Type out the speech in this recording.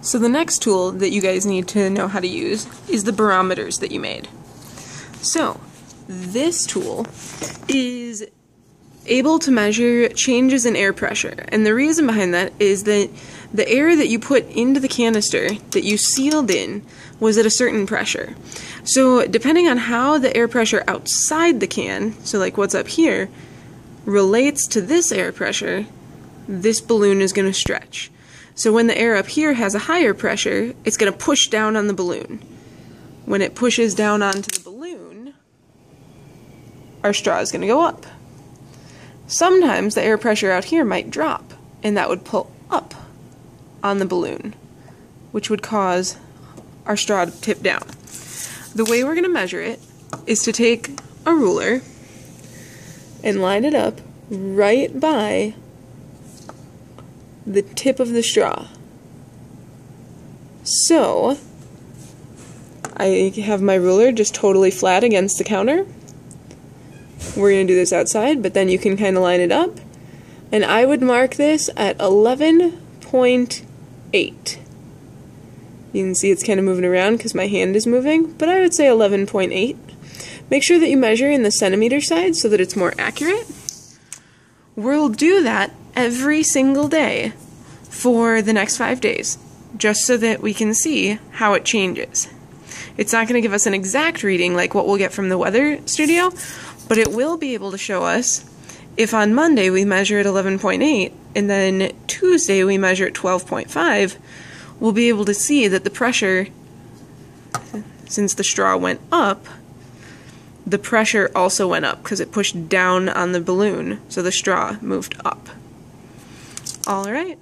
So the next tool that you guys need to know how to use is the barometers that you made. So this tool is able to measure changes in air pressure. And the reason behind that is that the air that you put into the canister that you sealed in was at a certain pressure. So depending on how the air pressure outside the can, so like what's up here, relates to this air pressure, this balloon is going to stretch. So when the air up here has a higher pressure, it's going to push down on the balloon. When it pushes down onto the balloon, our straw is going to go up. Sometimes the air pressure out here might drop, and that would pull up on the balloon, which would cause our straw to tip down. The way we're going to measure it is to take a ruler and line it up right by the tip of the straw. So, I have my ruler just totally flat against the counter. We're going to do this outside, but then you can kind of line it up. And I would mark this at 11.8. You can see it's kind of moving around because my hand is moving, but I would say 11.8. Make sure that you measure in the centimeter side so that it's more accurate. We'll do that every single day for the next five days, just so that we can see how it changes. It's not going to give us an exact reading like what we'll get from the weather studio, but it will be able to show us if on Monday we measure at 11.8 and then Tuesday we measure at 12.5, we'll be able to see that the pressure, since the straw went up, the pressure also went up because it pushed down on the balloon, so the straw moved up. All right.